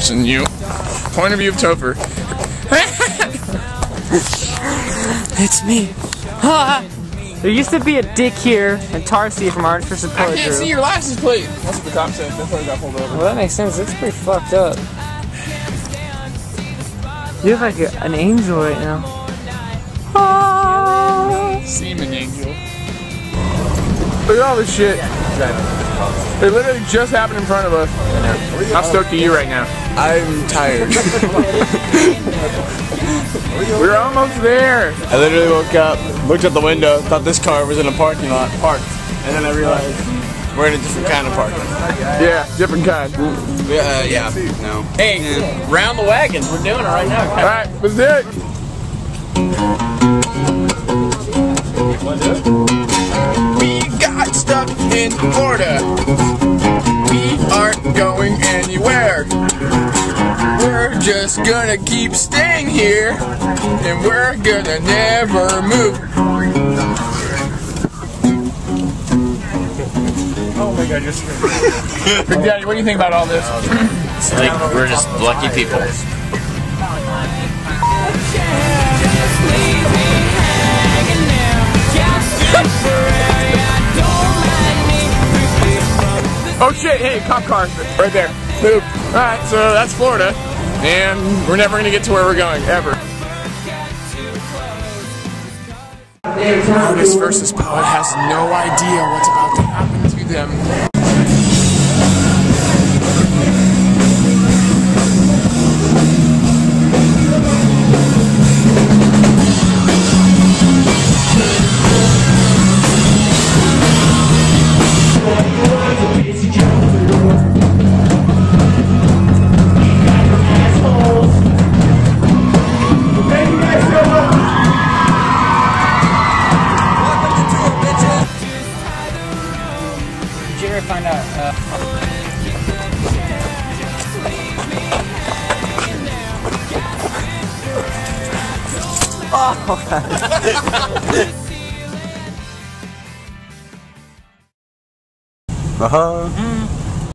person, you. Point of view of Topher. It's me. there used to be a dick here and Tarsi from Orange vs. I can't see your license plate. That's what the cop said. That's why I got pulled over. Well, that makes sense. It's pretty fucked up. You look like a, an angel right now. Ah. Semen angel. Look at all this shit. It literally just happened in front of us. How stoked are you right now? I'm tired. We're almost there. I literally woke up, looked at the window, thought this car was in a parking lot, parked, and then I realized we're in a different kind of parking. Yeah, different kind. Yeah, uh, yeah, no. Hey, round the wagons. We're doing it right now. All right, let's do it. In Florida. We aren't going anywhere. We're just gonna keep staying here, and we're gonna never move. Oh my god, just. Big Daddy, what do you think about all this? It's like we're just lucky people. Oh shit, hey, cop car, right there. Move. Alright, so that's Florida. And we're never gonna get to where we're going, ever. Artist versus poet has no idea what's about to happen to them. Did you ever find out? Uh, Uh huh.